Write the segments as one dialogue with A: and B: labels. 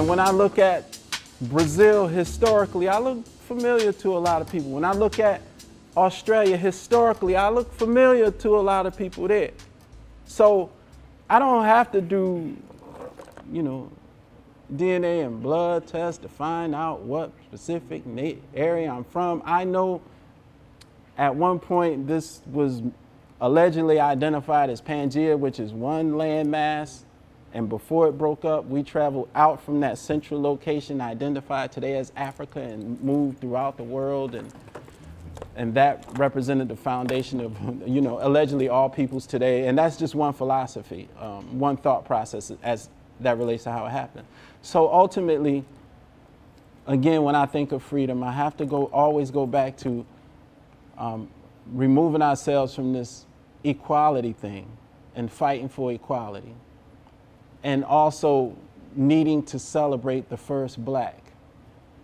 A: And when I look at Brazil historically, I look familiar to a lot of people. When I look at Australia historically, I look familiar to a lot of people there. So I don't have to do, you know, DNA and blood tests to find out what specific area I'm from. I know at one point this was allegedly identified as Pangea, which is one landmass. And before it broke up, we traveled out from that central location identified today as Africa and moved throughout the world. And, and that represented the foundation of, you know, allegedly all peoples today. And that's just one philosophy, um, one thought process as that relates to how it happened. So ultimately, again, when I think of freedom, I have to go always go back to um, removing ourselves from this equality thing and fighting for equality, and also needing to celebrate the first black.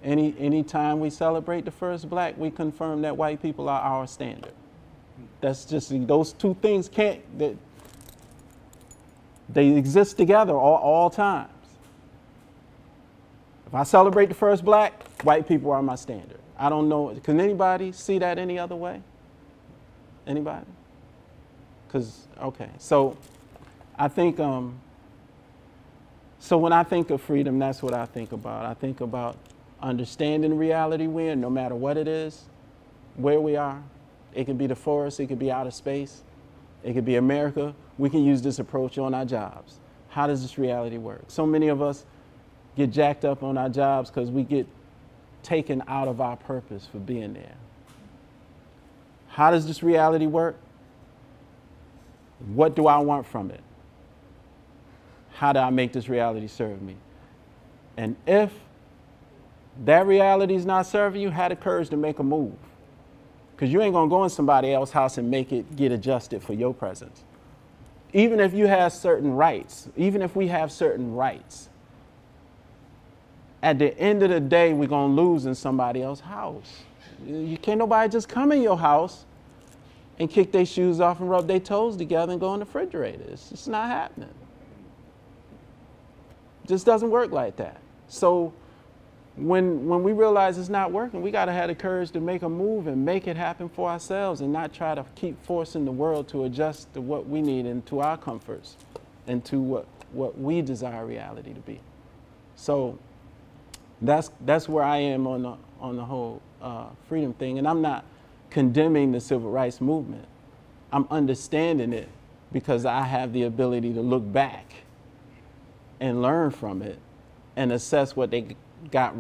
A: Any anytime we celebrate the first black, we confirm that white people are our standard. That's just those two things can't they, they exist together all, all times. If I celebrate the first black, white people are my standard. I don't know. Can anybody see that any other way? Anybody? Because, okay. So I think, um, so when I think of freedom, that's what I think about. I think about understanding reality we're in, no matter what it is, where we are. It could be the forest, it could be outer space, it could be America. We can use this approach on our jobs. How does this reality work? So many of us get jacked up on our jobs because we get taken out of our purpose for being there. How does this reality work? What do I want from it? How do I make this reality serve me? And if that reality is not serving you, have the courage to make a move. Because you ain't going to go in somebody else's house and make it get adjusted for your presence. Even if you have certain rights, even if we have certain rights, at the end of the day, we're going to lose in somebody else's house. You can't nobody just come in your house and kick their shoes off and rub their toes together and go in the refrigerator. It's just not happening. Just doesn't work like that. So when, when we realize it's not working, we got to have the courage to make a move and make it happen for ourselves and not try to keep forcing the world to adjust to what we need and to our comforts and to what, what we desire reality to be. So that's, that's where I am on the, on the whole uh, freedom thing. And I'm not condemning the civil rights movement. I'm understanding it because I have the ability to look back and learn from it and assess what they got,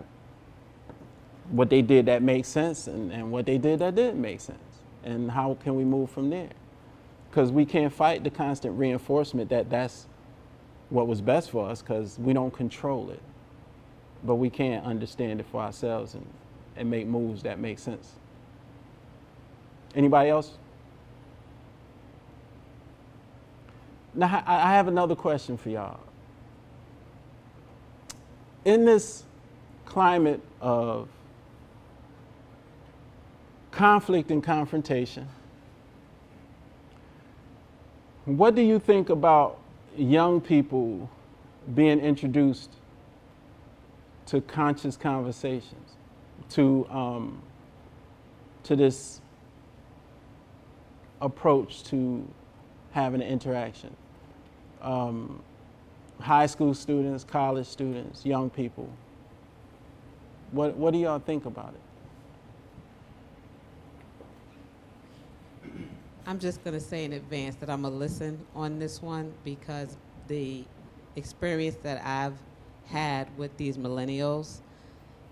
A: what they did that makes sense and, and what they did that didn't make sense. And how can we move from there? Because we can't fight the constant reinforcement that that's what was best for us because we don't control it. But we can't understand it for ourselves and, and make moves that make sense. Anybody else? Now, I have another question for y'all. In this climate of conflict and confrontation, what do you think about young people being introduced to conscious conversations, to, um, to this approach to having an interaction. Um, high school students, college students, young people. What, what do y'all think about
B: it? I'm just going to say in advance that I'm going to listen on this one because the experience that I've had with these millennials,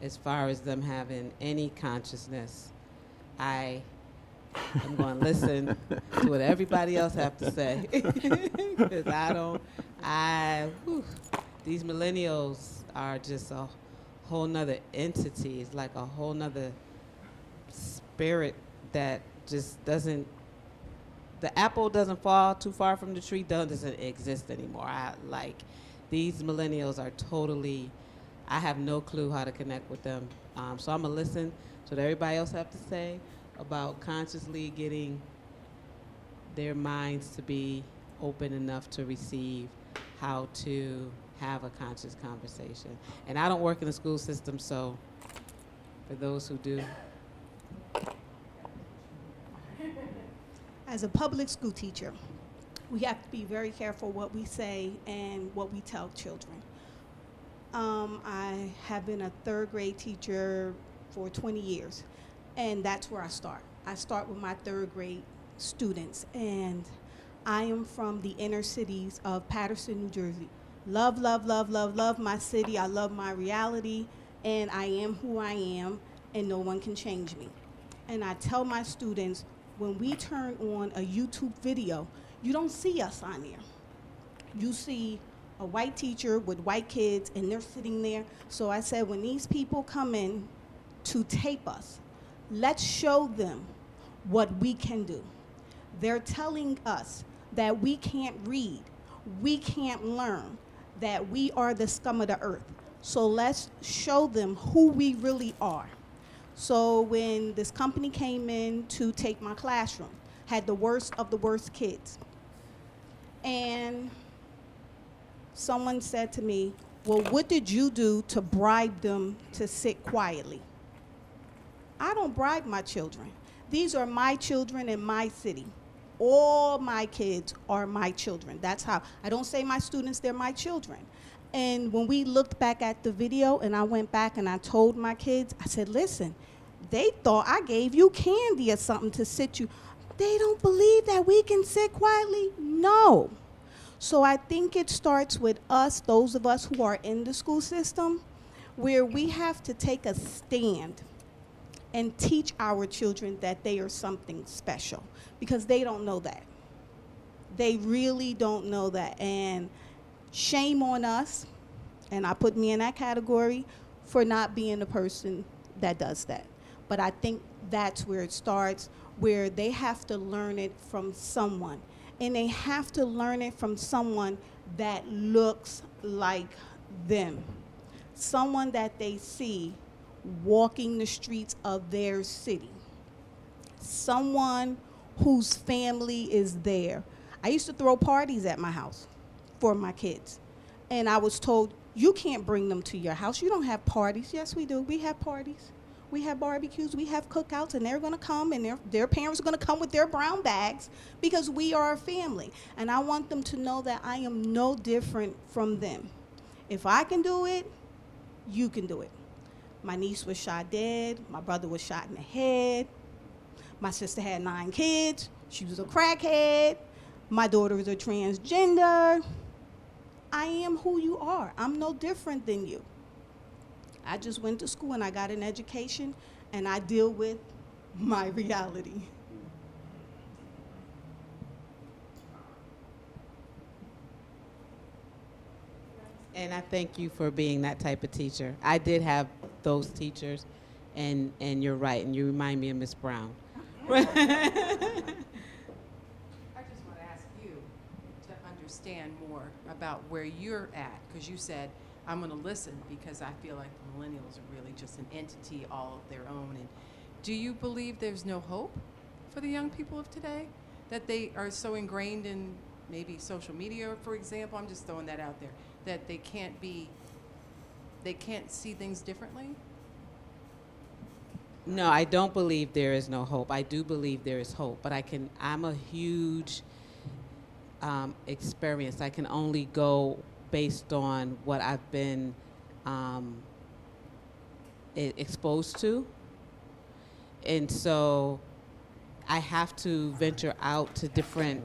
B: as far as them having any consciousness, I I'm going to listen to what everybody else have to say because I don't. I whew, these millennials are just a whole nother entity. It's like a whole nother spirit that just doesn't. The apple doesn't fall too far from the tree. Doesn't exist anymore. I like these millennials are totally. I have no clue how to connect with them. Um, so I'm gonna listen to what everybody else have to say about consciously getting their minds to be open enough to receive how to have a conscious conversation. And I don't work in the school system, so for those who do,
C: As a public school teacher, we have to be very careful what we say and what we tell children. Um, I have been a third grade teacher for 20 years, and that's where I start. I start with my third grade students, and I am from the inner cities of Paterson, New Jersey. Love, love, love, love, love my city. I love my reality, and I am who I am, and no one can change me. And I tell my students when we turn on a YouTube video, you don't see us on there. You see a white teacher with white kids, and they're sitting there. So I said, when these people come in to tape us, let's show them what we can do. They're telling us that we can't read, we can't learn, that we are the scum of the earth. So let's show them who we really are. So when this company came in to take my classroom, had the worst of the worst kids. And someone said to me, Well, what did you do to bribe them to sit quietly? I don't bribe my children. These are my children in my city. All my kids are my children. That's how. I don't say my students, they're my children. And when we looked back at the video and I went back and I told my kids, I said, listen, they thought I gave you candy or something to sit you. They don't believe that we can sit quietly. No. So I think it starts with us, those of us who are in the school system, where we have to take a stand and teach our children that they are something special because they don't know that. They really don't know that. And shame on us, and I put me in that category, for not being the person that does that. But I think that's where it starts, where they have to learn it from someone. And they have to learn it from someone that looks like them. Someone that they see walking the streets of their city. Someone whose family is there. I used to throw parties at my house for my kids. And I was told, you can't bring them to your house. You don't have parties. Yes, we do. We have parties. We have barbecues, we have cookouts, and they're gonna come and their, parents are gonna come with their brown bags because we are a family. And I want them to know that I am no different from them. If I can do it, you can do it. My niece was shot dead, my brother was shot in the head, my sister had nine kids, she was a crackhead, my daughter is a transgender. I am who you are. I'm no different than you. I just went to school and I got an education and I deal with my reality.
B: And I thank you for being that type of teacher. I did have those teachers, and, and you're right, and you remind me of Miss Brown.
D: I just want to ask you to understand more about where you're at, because you said, I'm going to listen because I feel like the millennials are really just an entity all of their own. And do you believe there's no hope for the young people of today? That they are so ingrained in maybe social media, for example? I'm just throwing that out there. That they can't be, they can't see things differently?
B: No, I don't believe there is no hope. I do believe there is hope, but I can. I'm a huge um, experience. I can only go based on what I've been um, exposed to. And so I have to venture out to different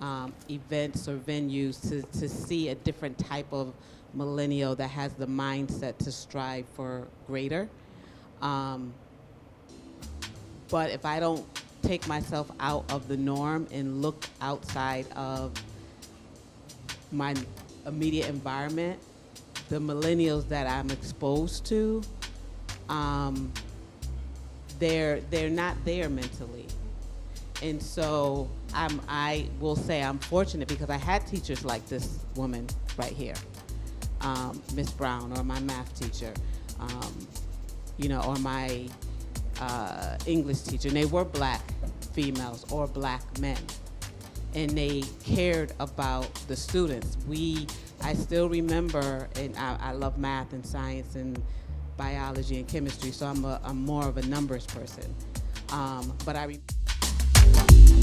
B: um, events or venues to, to see a different type of millennial that has the mindset to strive for greater. Um, but if I don't take myself out of the norm and look outside of my immediate environment, the millennials that I'm exposed to, um, they're they're not there mentally, and so I'm I will say I'm fortunate because I had teachers like this woman right here, um, Miss Brown, or my math teacher, um, you know, or my uh, English teacher, and they were black females or black men and they cared about the students. We I still remember, and I, I love math and science and biology and chemistry, so I'm, a, I'm more of a numbers person. Um, but I. Thank you.